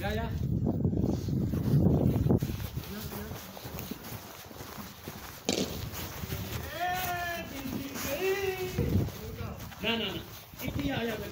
Ja, ja. ના ના ના ઇટી આયા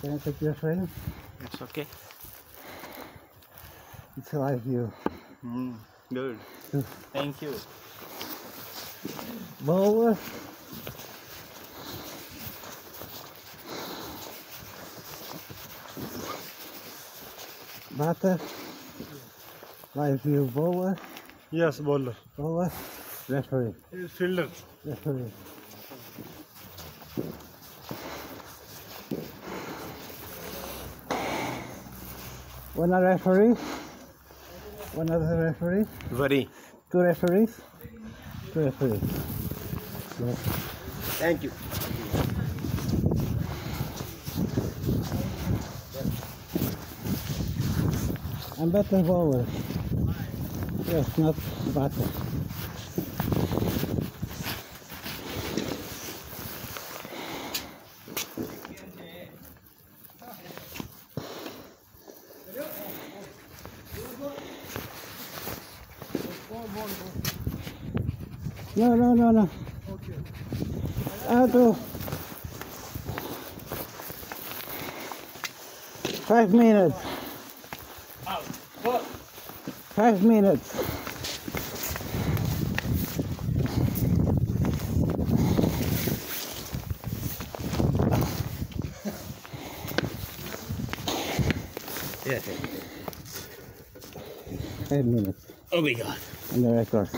Can I take your frame? It's okay. It's a live view. Mm, good. Thank you. Boa. Bata. Live view bowler. Yes, bowler. Bowler. Referee. Fielder. Referee. One other referee. One other referee. Very. Two referees. Two referees. Thank you. I'm better bowler. Yes, not batter. No, no, no, no. Out of five minutes. Five minutes. Yes. Five minutes Oh my god. on the record.